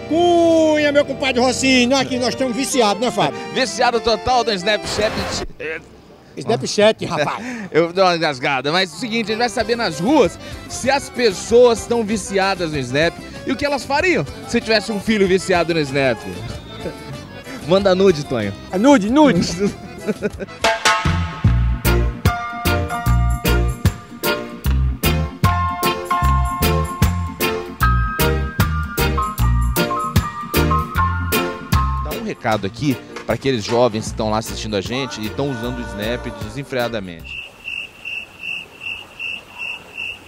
Cunha, meu compadre Rocinho. Aqui nós estamos viciados, né, Fábio? Viciado total do Snapchat. Snapchat, rapaz. Eu dou uma engasgada, mas é o seguinte, a gente vai saber nas ruas se as pessoas estão viciadas no Snap e o que elas fariam se tivesse um filho viciado no Snap. Manda nude, Tonho. É nude, nude. Recado aqui para aqueles jovens que estão lá assistindo a gente e estão usando o Snap desenfreadamente.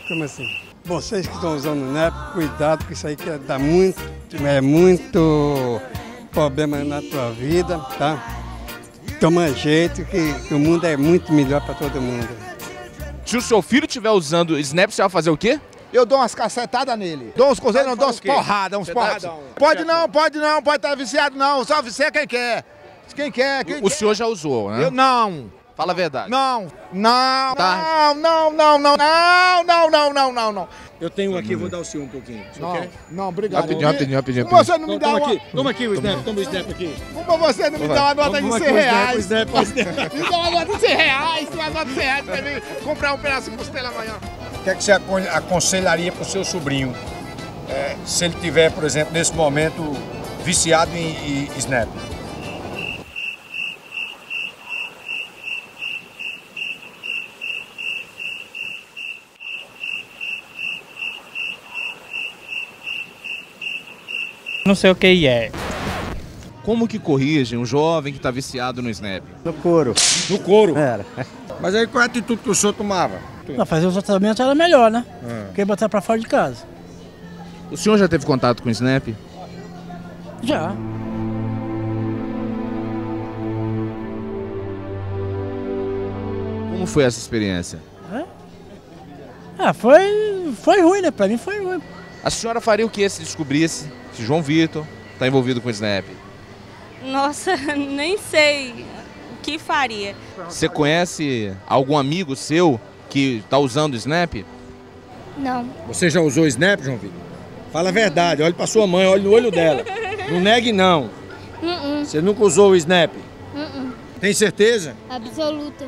Como assim? Vocês que estão usando o NEP, cuidado, porque isso aí que dá muito, é muito problema na tua vida, tá? Toma jeito que, que o mundo é muito melhor para todo mundo. Se o seu filho estiver usando o Snap, você vai fazer o quê? Eu dou umas cacetadas nele. Dou uns conselhos, não, dou uns quê? porradas, uns porradão. Pode não, pode não, pode estar viciado não. Só vicia quem quer. Quem quer, quem O quer. senhor já usou, né? Eu não. Fala a verdade. Não, não, Tá. não, não, não, não, não, não, não, não, não, não. Eu tenho um aqui, vou dar o senhor um pouquinho. Você Não, quer? não, obrigado. Rapidinho, rapidinho, rapidinho. Como você não me dá toma uma... aqui, toma aqui o Snap, toma o Snap aqui. Como você não me dá uma nota de Vamos 100 aqui o Snap, o reais? Snap, o Snap. Me dá uma nota de 100 reais, uma nota de 100 reais pra mim comprar um pedaço de costela amanhã. O que, é que você acon- aconselharia para o seu sobrinho é, se ele tiver, por exemplo, nesse momento viciado em, em Snap? Não sei o que é. Como que corrige um jovem que está viciado no Snap? No couro. No couro. Era. Mas aí qual é a atitude que o senhor tomava? Não, fazer os tratamentos era melhor, né? Porque botar pra fora de casa. O senhor já teve contato com o Snap? Já. Como foi essa experiência? Ah, foi, foi ruim, né? Pra mim foi ruim. A senhora faria o que se descobrisse que João Vitor está envolvido com o Snap? Nossa, nem sei o que faria. Você conhece algum amigo seu que está usando o Snap? Não. Você já usou o Snap, João Vitor? Fala a verdade, olhe pra sua mãe, olhe no olho dela. Não negue não. Você nunca usou o Snap? Tem certeza? Absoluta.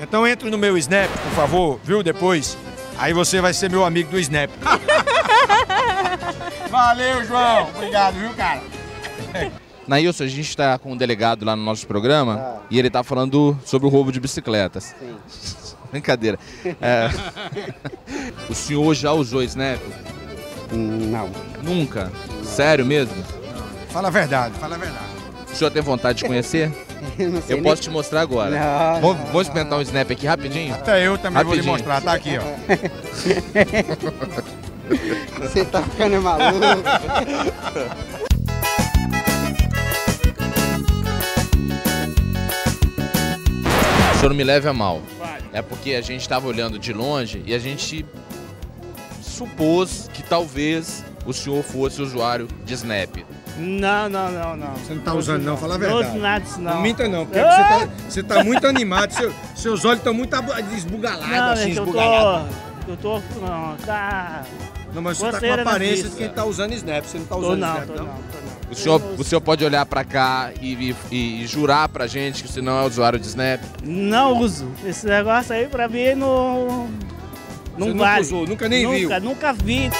Então entre no meu Snap, por favor, viu? Depois. Aí você vai ser meu amigo do Snap. Valeu, João. Obrigado, viu, cara? Nailson, a gente está com um delegado lá no nosso programa e ele está falando sobre o roubo de bicicletas. Brincadeira. É. o senhor já usou Snap? Não. Nunca? Sério mesmo? Fala a verdade, fala a verdade. O senhor tem vontade de conhecer? Não sei Eu posso te mostrar agora. Não, Vamos, vamos experimentar um Snap aqui rapidinho? Até eu também vou lhe Rapidinho. mostrar, tá aqui, ó. Você tá ficando maluco. Senhor não me leve a mal. É porque a gente estava olhando de longe e a gente supôs que talvez o senhor fosse usuário de Snap. Não, não, não, não. Você não tá usando não, fala a Não verdade. uso nada disso, não. Não minta não, porque você tá, você tá muito animado, seu- seus olhos estão muito esbugalados, Não, assim, é esbugalados. tô... Eu tô... Não, tá... Não, mas você tá com a aparência de quem tá usando Snap, você não tá Tô usando não, Snap, tô não? não, tô não. O senhor, o senhor pode olhar pra cá e, e- e jurar pra gente que você não é usuário de Snap? Não uso. Esse negócio aí pra mim não... Não Você nunca vale. usou, nunca nem viu. Nunca, nunca vi.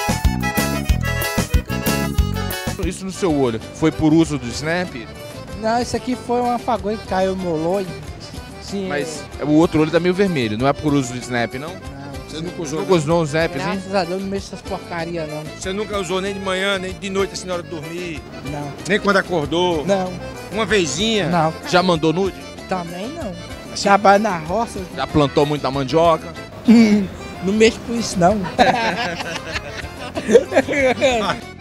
Isso no seu olho foi por uso do Snap? Não, isso aqui foi um apagão que caiu no meu olho. Sim, Mas o outro olho tá meio vermelho, não é por uso do Snap, não? Você nunca usou, Nunca usou um Snap, assim? graças a Deus não mexo essas porcaria não. você nunca usou nem de manhã, nem de noite, assim, na hora de dormir, Não, nem quando acordou, não, uma vezinha. não. Já mandou nude? Também não. Trabalho na roça, Já plantou muita mandioca? não mexo com isso não.